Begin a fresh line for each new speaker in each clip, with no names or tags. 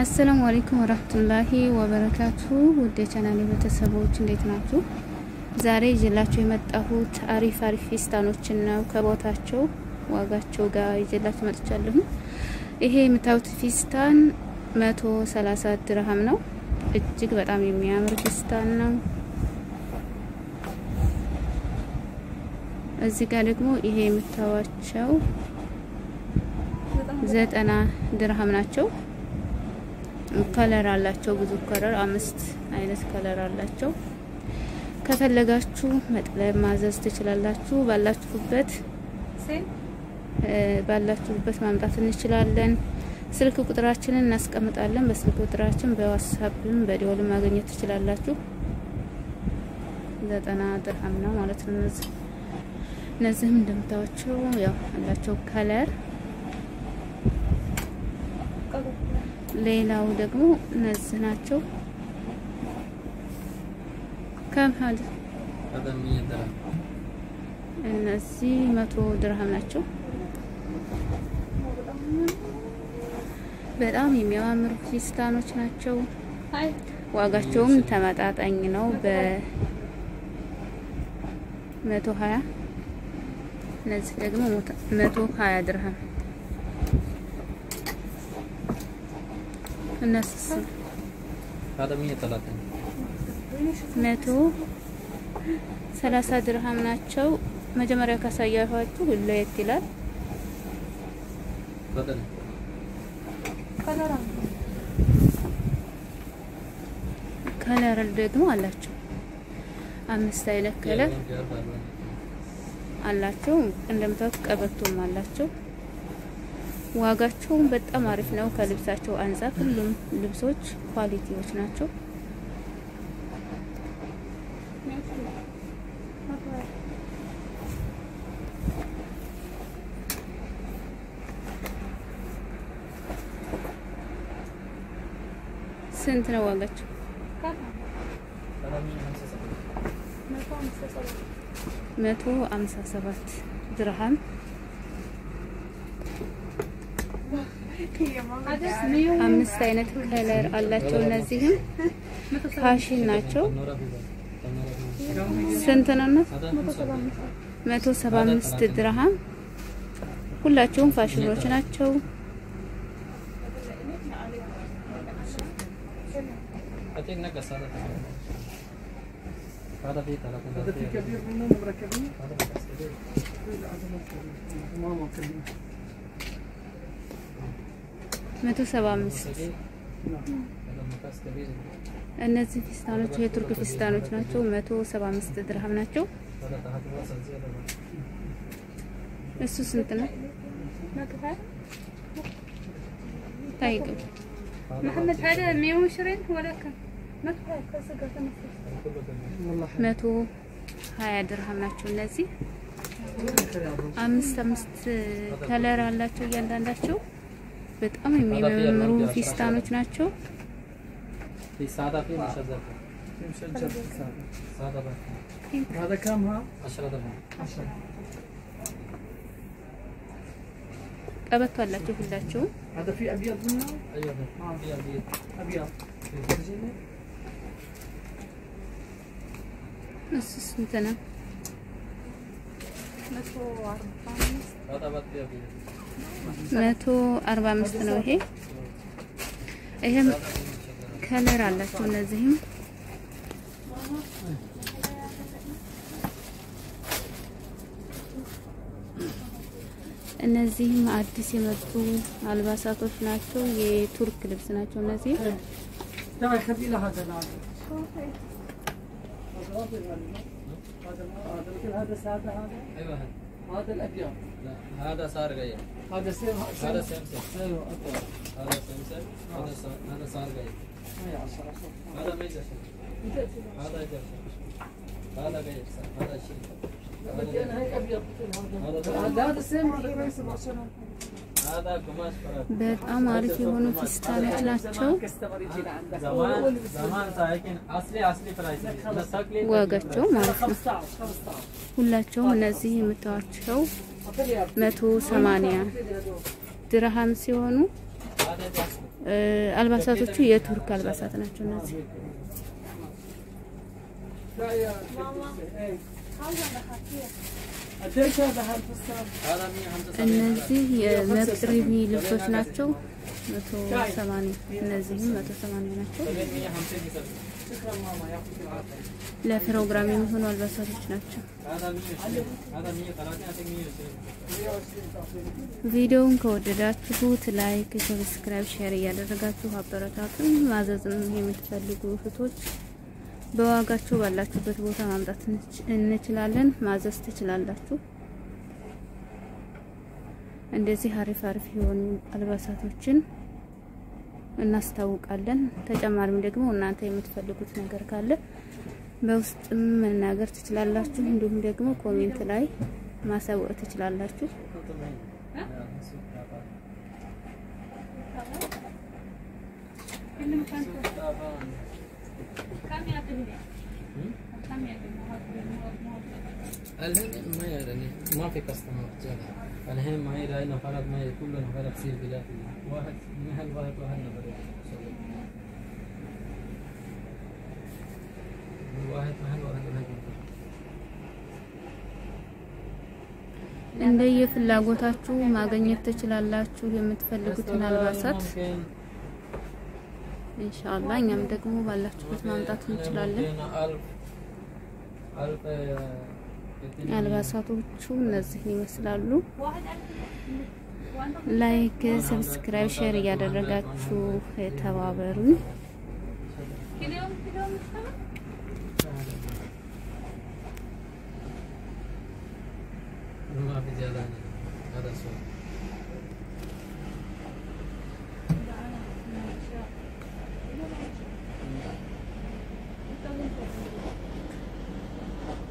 አሰላሙ አለይኩም ወራህመቱላሂ ወበረካቱ። ውድ የቻናሌ ቤተሰቦች እንዴት ናችሁ? ዛሬ ይዤላችሁ የመጣሁት አሪፍ አሪፍ ፊስታኖችን ነው ከቦታቸው ዋጋቸው ጋር ይዤላችሁ መጥቻለሁ። ይሄ የምታዩት ፊስታን መቶ ድርሃም ነው። እጅግ በጣም የሚያምር ፊስታን ነው። እዚህ ጋር ደግሞ ይሄ የምታዩቸው ዘጠና ድርሃም ናቸው። color አላቸው። ብዙ color አምስት አይነት color አላቸው። ከፈለጋችሁ መጥለብ ማዘዝ ትችላላችሁ። ባላችሁበት ባላችሁበት ማምጣት እንችላለን። ስልክ ቁጥራችንን እናስቀምጣለን። በስልክ ቁጥራችን በዋትስአፕም በዲዮልም ማግኘት ትችላላችሁ። ዘጠና ድርሃም ነው ማለት ነው። እነዚህ እነዚህም እንደምታዩቸው ያው አላቸው ከለር ሌላው ደግሞ እነዚህ ናቸው። ከም እነዚህ መቶ ድርሃም ናቸው። በጣም የሚያማምሩ ፊስታኖች ናቸው። ዋጋቸውም ተመጣጣኝ ነው። በመቶ ሀያ እነዚህ ደግሞ መቶ ሀያ ድርሃም እነሱስ መቶ ሰላሳ ድርሃም ናቸው። መጀመሪያ ካሳያኋችሁ ለየት ይላል። color ደግሞ አላቸው። አምስት አይነት color አላቸው። እንደምታዩት ቀበቶም አላቸው። ዋጋቸውን በጣም አሪፍ ነው። ከልብሳቸው አንጻር ሁሉም ልብሶች quality ዎች ናቸው። ስንት ነው ዋጋቸው? መቶ አምሳ ሰባት ድርሃም አምስት አይነት color አላቸው። እነዚህም ፋሽን ናቸው። ስንት ነው? መቶ ሰባ አምስት ድርሃም ሁላቸውም ፋሽኖች ናቸው። መቶ ሰባ አምስት እነዚህ ፊስታኖች የቱርክ ፊስታኖች ናቸው። መቶ ሰባ አምስት ድርሃም ናቸው። እሱ ስንት ነው? ታይቅም
መሐመድ ሀደ ሚው ሽሬን ወለከም
መቶ ሀያ ድርሃም ናቸው። እነዚህ አምስት አምስት ከለር አላቸው እያንዳንዳቸው በጣም የሚያማምሩ ፊስታኖች ናቸው።
هذا كم ها؟
ቀበቶ አላቸው ሁላቸውም።
هذا في ابيض منه؟ ابيض
እሱ ስንት ነው? መቶ አርባ አምስት ነው። ይሄ ይሄም ከለር አላቸው እነዚህም እነዚህም አዲስ የመጡ አልባሳቶች ናቸው። የቱርክ ልብስ ናቸው እነዚህ
له هذا الآن. هذا هذا؟ سادة هذا. هذا الابيض
هذا صار غير
هذا سيم
هذا سيم
أيوه ابيض
هذا سيم سيم. هذا صار هذا صار غير هذا ما يجي. هذا يجي. هذا غير هذا شيء. هذا
هذا هذا سيم هذا كويس ما شاء الله
በጣም አሪፍ የሆኑ ፊስታኖች ናቸው። ዋጋቸው ማለት ነው። ሁላቸውም እነዚህ የምታዋቸው መቶ ሰማንያ ድርሃም ሲሆኑ አልባሳቶቹ የቱርክ አልባሳት ናቸው እነዚህ እነዚህ የመቅሪቢ ልብሶች ናቸው። መቶ ሰማንያ እነዚህም መቶ ሰማንያ ናቸው። ለፕሮግራም የሚሆኑ አልባሳቶች ናቸው። ቪዲዮውን ከወደዳችሁት like፣ subscribe፣ share እያደረጋችሁ አበረታቱን። ማዘዝም የምትፈልጉ እህቶች በዋጋችሁ ባላችሁበት ቦታ ማምጣት እንች- እንችላለን። ማዘዝ ትችላላችሁ። እንደዚህ አሪፍ አሪፍ የሆኑ አልባሳቶችን እናስታውቃለን። ተጨማሪም ደግሞ እናንተ የምትፈልጉት ነገር ካለ በውስጥም መናገር ትችላላችሁ። እንዲሁም ደግሞ comment ላይ ማሳወቅ ትችላላችሁ።
كل مكان كم يعطيني كم يعطيني
الحين ما يعني ما في كاستمر جانا الحين ما هي راينا فرق ما هي كلنا فرق تصير بلا واحد محل واحد واحد نفر واحد محل واحد واحد نفر
እንደየ ፍላጎታችሁ ማግኘት ትችላላችሁ የምትፈልጉትን አልባሳት
ممكن
እንሻላ እኛም ደግሞ ባላችሁበት ማምጣት እንችላለን። አልባሳቶቹ እነዚህ ይመስላሉ። like፣ subscribe፣ share እያደረጋችሁ ተባበሩኝ።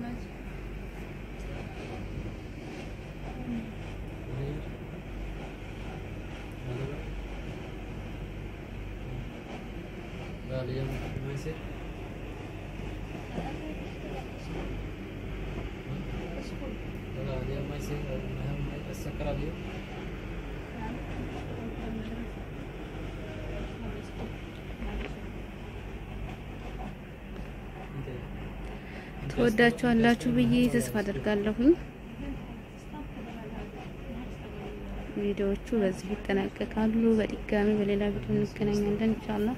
Mas... Valeu, vai ser. Olha, ali é mais essa cara ali.
ትወዳችኋላችሁ ብዬ ተስፋ አደርጋለሁኝ። ቪዲዮዎቹ በዚህ ይጠናቀቃሉ። በድጋሚ በሌላ ቪዲዮ እንገናኛለን ኢንሻአላህ።